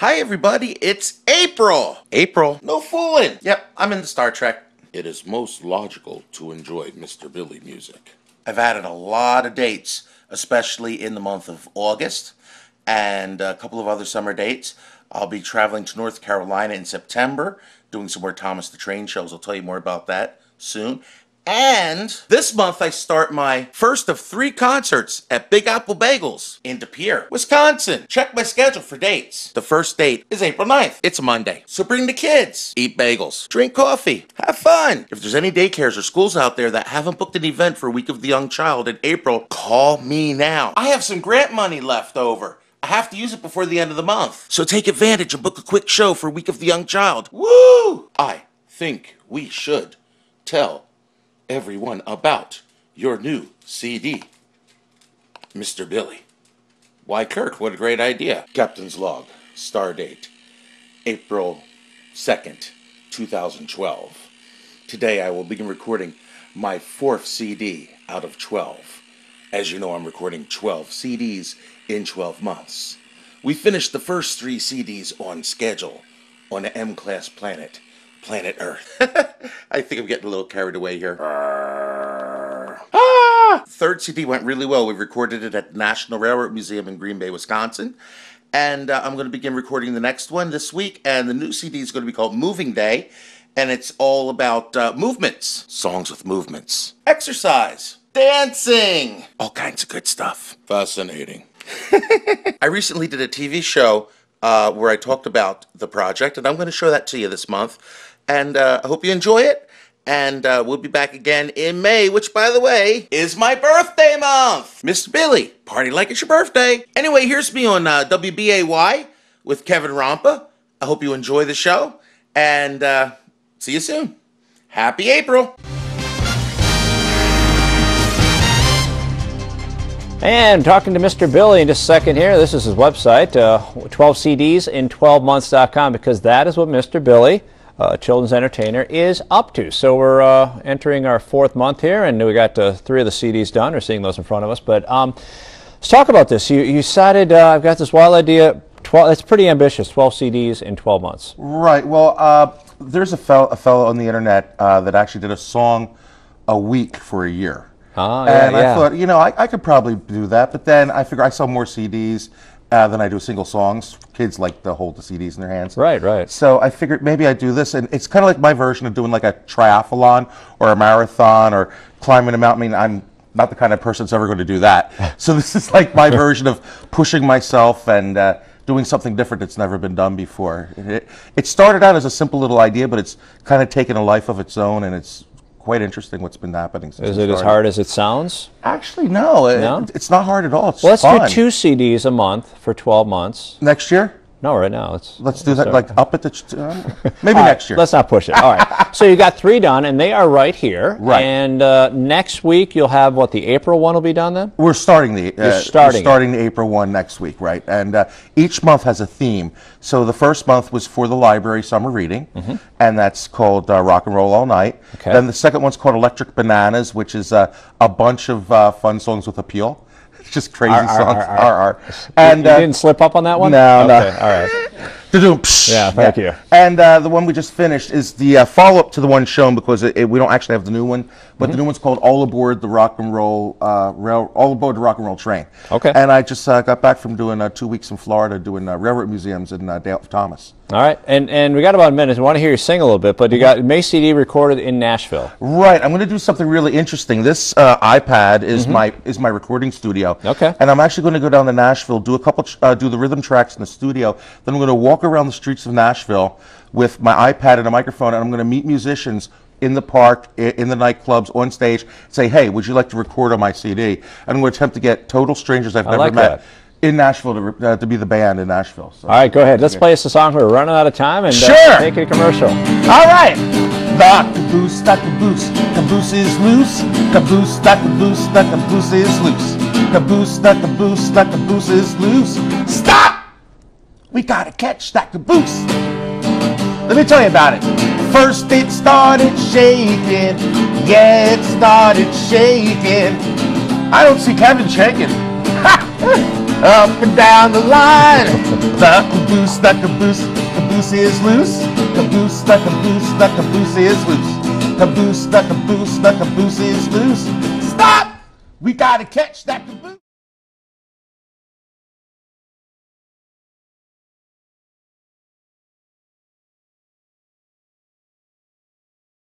Hi, everybody. It's April. April. No fooling. Yep, I'm in the Star Trek. It is most logical to enjoy Mr. Billy music. I've added a lot of dates, especially in the month of August and a couple of other summer dates. I'll be traveling to North Carolina in September, doing some more Thomas the Train shows. I'll tell you more about that soon. And this month I start my first of three concerts at Big Apple Bagels in De Pere, Wisconsin. Check my schedule for dates. The first date is April 9th. It's a Monday. So bring the kids, eat bagels, drink coffee, have fun. If there's any daycares or schools out there that haven't booked an event for Week of the Young Child in April, call me now. I have some grant money left over. I have to use it before the end of the month. So take advantage and book a quick show for Week of the Young Child. Woo! I think we should tell everyone about your new CD. Mr. Billy. Why, Kirk, what a great idea. Captain's log, star date, April 2nd, 2012. Today I will begin recording my fourth CD out of 12. As you know, I'm recording 12 CDs in 12 months. We finished the first three CDs on schedule on the M Class planet planet Earth. I think I'm getting a little carried away here. Ah! Third CD went really well. We recorded it at the National Railroad Museum in Green Bay, Wisconsin. And uh, I'm going to begin recording the next one this week. And the new CD is going to be called Moving Day. And it's all about uh, movements, songs with movements, exercise, dancing, all kinds of good stuff. Fascinating. I recently did a TV show uh, where I talked about the project, and I'm going to show that to you this month. And uh, I hope you enjoy it. And uh, we'll be back again in May, which, by the way, is my birthday month. Mr. Billy, party like it's your birthday. Anyway, here's me on uh, WBAY with Kevin Rompa. I hope you enjoy the show. And uh, see you soon. Happy April. And talking to Mr. Billy in just a second here. This is his website, uh, 12 CDs in 12months.com, because that is what Mr. Billy, uh, children's entertainer, is up to. So we're uh, entering our fourth month here, and we got uh, three of the CDs done. We're seeing those in front of us. But um, let's talk about this. You, you decided, uh, I've got this wild idea. 12, it's pretty ambitious, 12 CDs in 12 months. Right. Well, uh, there's a fellow, a fellow on the internet that actually did a song a week for a year. Ah, yeah, and yeah. I thought, you know, I, I could probably do that. But then I figure I sell more CDs uh, than I do single songs. Kids like to hold the CDs in their hands. Right, right. So I figured maybe I'd do this. And it's kind of like my version of doing like a triathlon or a marathon or climbing a mountain. I mean, I'm not the kind of person that's ever going to do that. so this is like my version of pushing myself and uh, doing something different that's never been done before. It, it started out as a simple little idea, but it's kind of taken a life of its own and it's quite interesting what's been happening since Is it as hard as it sounds? Actually, no, it- it's not hard at all. It's Well, let's fun. do two CDs a month for 12 months. next year. No, right now. Let's, Let's do that. Like up at the ch- uh, maybe right, next year. Let's not push it. All right. so you got three done, and they are right here. Right. And uh, next week you'll have what the April one will be done then. We're starting the uh, You're starting we're starting the April one next week, right? And uh, each month has a theme. So the first month was for the library summer reading, and that's called uh, Rock and Roll All Night. Mm-hmm. Okay. Then the second one's called Electric Bananas, which is uh, a bunch of uh, fun songs with appeal. It's just crazy R, songs. R, R. R. And And you uh, didn't slip up on that one. no, no. All right. Yeah, thank you. And uh, the one we just finished is the uh, follow-up to the one shown because it, it- we don't actually have the new one, but Mm-hmm. the new one's called "All Aboard the Rock and Roll uh, Rail, All Aboard the Rock and Roll Train." Okay. And I just uh, got back from doing uh, two weeks in Florida doing uh, railroad museums in uh, Dale Thomas. All right. And and we got about a minute. I want to hear you sing a little bit, but you got May CD recorded in Nashville. Right. I'm going to do something really interesting. This uh, iPad is my is my recording studio. Mm-hmm. Okay. And I'm actually going to go down to Nashville, do a couple, uh, do the rhythm tracks in the studio. Then I'm going to walk around the streets of Nashville with my iPad and a microphone, and I'm going to meet musicians in the park, in the nightclubs, on stage. Say, hey, would you like to record on my CD? And I'm going to attempt to get total strangers I've I never like met that. in Nashville to, uh, to be the band in Nashville. So. All right, go ahead. Let's play us a song. We're running out of time, and Sure. uh, take it a commercial. All right. The caboose, the caboose, caboose is loose. Caboose, the caboose, the caboose is loose. Caboose, the caboose, the caboose is loose. We gotta catch that caboose. Let me tell you about it. First it started shaking. Yeah, it started shaking. I don't see Kevin shaking. Ha! up and down the line. The caboose, the caboose, caboose is loose. Caboose, the caboose, the caboose is loose. Caboose, the caboose, the caboose is loose. Stop! We gotta catch that caboose.